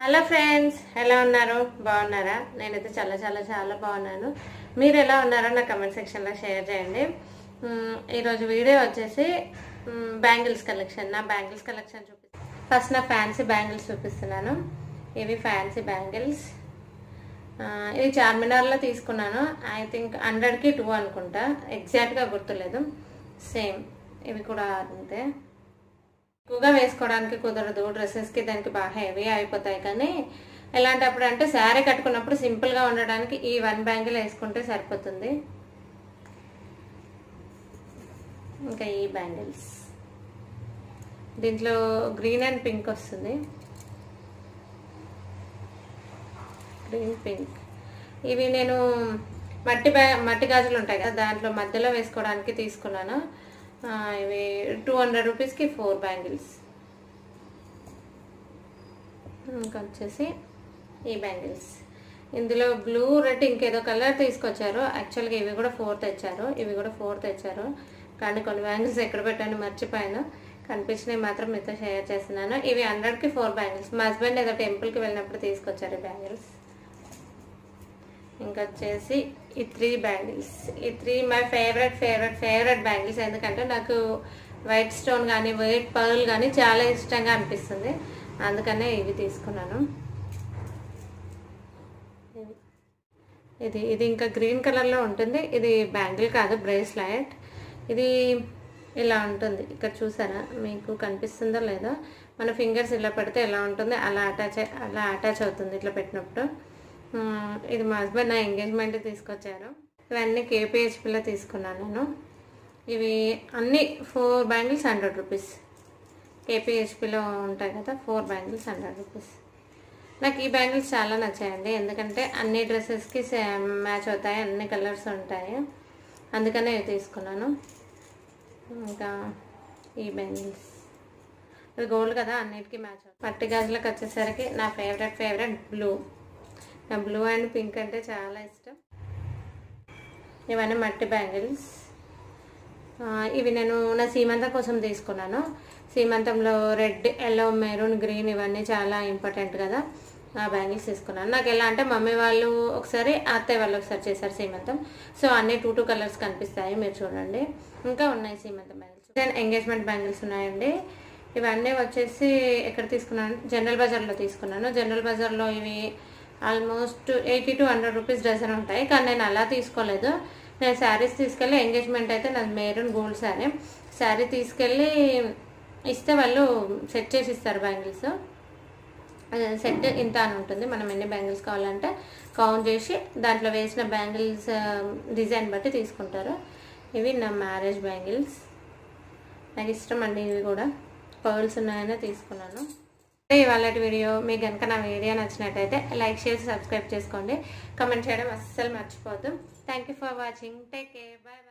Hello friends ఎలా ఉన్నారు? బాగున్నారా? నేనైతే చాలా చాలా చాలా బాగున్నాను. మీరు ఎలా ఉన్నారో నా కమెంట్ సెక్షన్లో షేర్ చేయండి. ఈరోజు వీడియో వచ్చేసి బ్యాంగిల్స్ కలెక్షన్. నా బ్యాంగిల్స్ కలెక్షన్ చూపిస్తాను ఫస్ట్ నా ఫ్యాన్సీ బ్యాంగిల్స్ చూపిస్తున్నాను. ఇవి ఫ్యాన్సీ బ్యాంగిల్స్. ఇది చార్మినార్లో తీసుకున్నాను. ఐ థింక్ హండ్రెడ్కి టూ అనుకుంటా. ఎగ్జాక్ట్గా గుర్తులేదు. సేమ్. ఇవి కూడా అంతే. ఎక్కువగా వేసుకోవడానికి కుదరదు. డ్రెస్సెస్కి దానికి బాగా హెవీ అయిపోతాయి కానీ ఎలాంటప్పుడు అంటే శారీ కట్టుకున్నప్పుడు సింపుల్గా ఉండడానికి ఈ వన్ బ్యాంగిల్ వేసుకుంటే సరిపోతుంది. ఇంకా ఈ బ్యాంగిల్స్. దీంట్లో గ్రీన్ అండ్ పింక్ వస్తుంది. Green pink. ఇవి నేను మట్టి బ్యా మట్టి గాజులు ఉంటాయి కదా దాంట్లో మధ్యలో వేసుకోవడానికి తీసుకున్నాను. ఇవి టూ హండ్రెడ్ రూపీస్కి ఫోర్ బ్యాంగిల్స్. ఇంకా వచ్చేసి ఈ బ్యాంగిల్స్. ఇందులో బ్లూ రెడ్ ఇంకేదో కలర్ తీసుకొచ్చారు. యాక్చువల్గా ఇవి కూడా ఫోర్ తెచ్చారు. ఇవి కూడా ఫోర్ తెచ్చారు. కానీ కొన్ని బ్యాంగిల్స్ ఎక్కడ పెట్టాను మర్చిపోయాను. కనిపించినవి మాత్రం మీతో షేర్ చేస్తున్నాను. ఇవి హండ్రెడ్కి ఫోర్ బ్యాంగిల్స్. మా హస్బెండ్ ఏదో టెంపుల్కి వెళ్ళినప్పుడు తీసుకొచ్చారు ఈ బ్యాంగిల్స్. ఇంకా వచ్చేసి ఈ త్రీ బ్యాంగిల్స్ ఈ three my favourite favourite favourite bangles ఎందుకంటే నాకు వైట్ స్టోన్ కానీ వైట్ పర్ల్ కానీ చాలా ఇష్టంగా అనిపిస్తుంది. అందుకనే ఇవి తీసుకున్నాను. ఇది ఇది ఇంకా గ్రీన్ కలర్లో ఉంటుంది. ఇది బ్యాంగిల్ కాదు బ్రేస్లైట్ ఇది ఇలా ఉంటుంది. ఇక్కడ చూసారా? మీకు కనిపిస్తుందో లేదో? మన ఫింగర్స్ ఇలా పెడితే ఎలా ఉంటుంది? అలా అటాచ్ అలా అటాచ్ అవుతుంది ఇట్లా పెట్టినప్పుడు. ఇది మా హస్బెండ్ నా ఎంగేజ్మెంట్ తీసుకొచ్చారు. ఇవన్నీ కేపీహెచ్పిలో తీసుకున్నాను నేను. ఇవి అన్ని ఫోర్ బ్యాంగిల్స్ హండ్రెడ్ రూపీస్ కేపీహెచ్పిలో ఉంటాయి కదా ఫోర్ బ్యాంగిల్స్ హండ్రెడ్ రూపీస్ నాకు ఈ బ్యాంగిల్స్ చాలా నచ్చాయండి. ఎందుకంటే అన్ని డ్రెస్సెస్కి మ్యాచ్ అవుతాయి అన్ని కలర్స్ ఉంటాయి. అందుకనే ఇవి తీసుకున్నాను. ఇంకా ఈ బ్యాంగిల్స్ ఇది గోల్డ్ కదా అన్నిటికీ మ్యాచ్ అవుతుంది పట్టి గాజులకు వచ్చేసరికి నా ఫేవరెట్ ఫేవరెట్ బ్లూ నా బ్లూ అండ్ పింక్ అంటే చాలా ఇష్టం. ఇవన్నీ మట్టి బ్యాంగిల్స్. ఇవి నేను నా సీమంతం కోసం తీసుకున్నాను. సీమంతంలో రెడ్ ఎల్లో మెరూన్ గ్రీన్ ఇవన్నీ చాలా ఇంపార్టెంట్ కదా. ఆ బ్యాంగిల్స్ తీసుకున్నాను. నాకు ఎలా అంటే మమ్మీ వాళ్ళు ఒకసారి అత్తయ్య వాళ్ళు ఒకసారి చేశారు సీమంతం. సో అన్ని టూ టూ కలర్స్ కనిపిస్తాయి. మీరు చూడండి. ఇంకా ఉన్నాయి సీమంతం బ్యాంగిల్స్. దెన్ ఎంగేజ్మెంట్ బ్యాంగిల్స్ ఉన్నాయండి. ఇవన్నీ వచ్చేసి ఎక్కడ తీసుకున్నాను? జనరల్ బజార్లో తీసుకున్నాను. జనరల్ బజార్లో ఇవి almost eighty to hundred rupees dozen ఉంటాయి. కానీ నేను అలా తీసుకోలేదు. నేను శారీస్ తీసుకెళ్ళి ఎంగేజ్మెంట్ అయితే నాది మెరూన్ గోల్డ్ శారీ. శారీ తీసుకెళ్ళి ఇస్తే వాళ్ళు సెట్ చేసి ఇస్తారు బ్యాంగిల్స్. సెట్ ఇంత అని ఉంటుంది. మనం ఎన్ని బ్యాంగిల్స్ కావాలంటే కౌంట్ చేసి దాంట్లో వేసిన బ్యాంగిల్స్ డిజైన్ బట్టి తీసుకుంటారు. ఇవి నా మ్యారేజ్ బ్యాంగిల్స్. నాకు ఇష్టం అండి ఇవి కూడా. పర్ల్స్ ఉన్నాయనే తీసుకున్నాను. ఇవాళ వీడియో మీకు కనుక నా వీడియో నచ్చినట్టయితే లైక్ చేసి సబ్స్క్రైబ్ చేసుకోండి. కమెంట్ చేయడం అస్సలు మర్చిపోద్దు thank you for watching take care bye bye